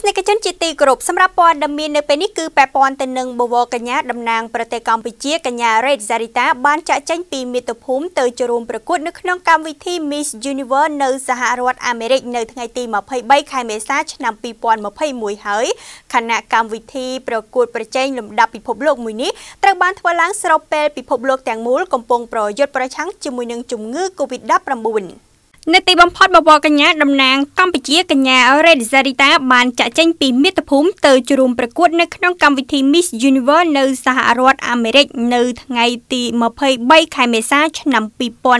ស្សនិកជនជាទីគោរពសម្រាប់ព័ត៌មាននៅពេលនេះគឺពាក់ព័ន្ធទៅនឹងបវរកញ្ញាតំណាងប្រទេសកម្ពុជាកញ្ញារ៉េតហ្សារីតាបានចាក់ចែងពីមាតុភូមិទៅចូលរួមប្រកួតនៅក្នុងកម្មវិធី Miss Universe នៅសហរដ្ឋអាមេរិកនៅថ្ងៃទី23ខែមេសាឆ្នាំ2021ហើយខណៈកម្មវិធីប្រកួតប្រជែងលំដាប់ពិភពលោកមួយនេះត្រូវបានធ្វើឡើងស្របពេលពិភពលោកទាំងមូលកំពុងប្រយុទ្ធប្រឆាំងជាមួយនឹងជំងឺ Covid-19 នៅទីបំផុតបវរកញ្ញាតំណាងកម្ពុជាកញ្ញារ៉េឌីសារីតាបានចាក់ចេញពីមាតុភូមិទៅជួបប្រកួតនៅក្នុងកម្មវិធី Miss Universe នៅសហរដ្ឋអាមេរិកនៅថ្ងៃទី23ខែមេសាឆ្នាំ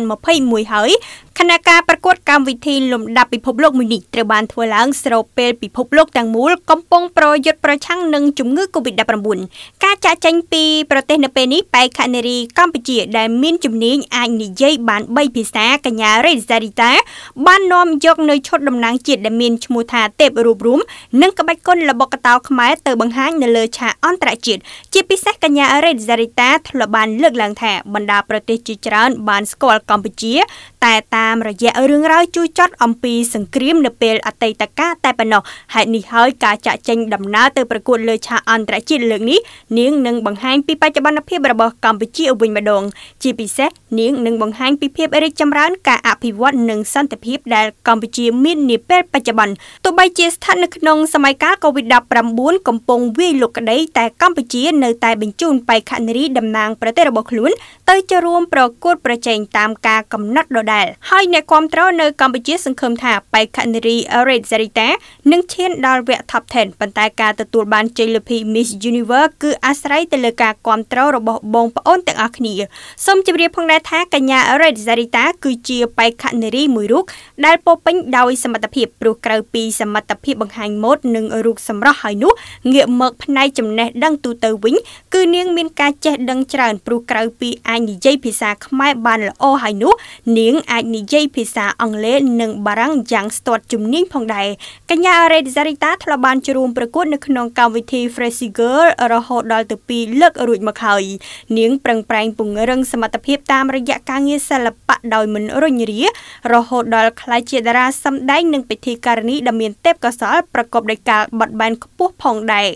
2021ហើយ ខណៈការប្រកួតកម្មវិធីលំដាប់ពិភពលោកមួយនេះត្រូវបានធ្វើឡើងស្របពេលពិភពលោកទាំងមូលកំពុងប្រយុទ្ធប្រឆាំងនឹងជំងឺ Covid-19 ការចាក់ចែងពីប្រទេសនៅពេលនេះបេក្ខនារីកម្ពុជាដែលមានជំនាញអាចនិយាយបាន3ភាសាកញ្ញារ៉េសារីតាបាននាំយកនៅឈុតតំណាងជាតិដែលមានឈ្មោះថាទេពរូបរួមនិងក្បាច់គុនល្បុក្កតោខ្មែរទៅបង្ហាញនៅលើឆាកអន្តរជាតិជាពិសេសកញ្ញារ៉េសារីតាធ្លាប់បានលើកឡើងថាបណ្ដាប្រទេសជាច្រើនបានស្គាល់កម្ពុជា តែតាមរយៈរឿងរ៉ាវជួយចត់អំពីសង្គ្រាមនៅពេលអតីតកាលតែប៉ុណ្ណោះហេតុនេះហើយការចាក់ចេញដំណើរទៅប្រកួតលើឆាកអន្តរជាតិលើកនេះនាងនឹងបង្ហាញពីបច្ចុប្បន្នភាពរបស់កម្ពុជាវិញម្ដង ជាពិសេសនាងនឹងបង្ហាញពីភាពរីកចម្រើន ការអភិវឌ្ឍនិងសន្តិភាពដែលកម្ពុជាមាននាពេលបច្ចុប្បន្នទោះបីជាស្ថិតនៅក្នុងសម័យកាល COVID-19 កំពុងវាយលុកក្តីតែកម្ពុជានៅតែបញ្ជូនបេក្ខនារីតំណាងប្រទេសរបស់ខ្លួន ទៅចូលរួមប្រកួតប្រជែងតាមការកំណត់ដដែលហើយអ្នកគ្រប់គ្រងនៅកម្ពុជាសង្ឃឹមថាបេក្ខនារី Red Zarita នឹងឈានដល់វគ្គ Top 10ប៉ុន្តែការទទួលបានជ័យលាភី Miss Universe គឺអាស្រ័យទៅលើការគ្រប់គ្រងរបស់បងប្អូនទាំងអស់គ្នាសូមជម្រាបផងដែរថាកញ្ញា Red Zarita គឺជាបេក្ខនារីមួយរូបដែលពោពេញដោយសមត្ថភាពព្រោះក្រៅពីសមត្ថភាពបង្ហាញម៉ូដនិងរូបសម្រស់ហើយនោះងាកមកផ្នែកចំណេះដឹងទូទៅវិញគឺនាងមានការចេះដឹងច្រើនព្រោះក្រៅពីអាចនិយាយភាសាខ្មែរបានល្អហើយនោះនាងអាចនិយាយភាសាអង់គ្លេសនិងបារាំងយ៉ាងស្ទាត់ជំនាញផងដែរកញ្ញាអរ៉េឌីសារីតាធ្លាប់បានចូលរួមប្រកួតនៅក្នុងកម្មវិធី Freshy Girl រហូតដល់ទៅ2លើករួចមកហើយនាងប្រឹងប្រែងពង្រឹងសមត្ថភាពតាមរយៈការងារសិល្បៈដោយមិនរញរារហូតដល់ក្លាយជាតារាសម្ដែងនិងពិធីការនីដ៏មានទេពកោសល្យប្រកបដោយការបត់បែនខ្ពស់ផងដែរ